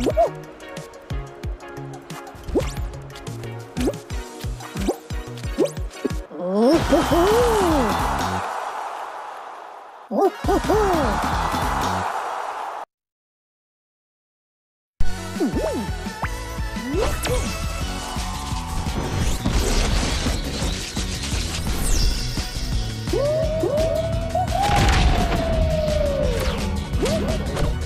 Oh, ho, ho. Oh, ho, ho. Mm-hmm. Woo!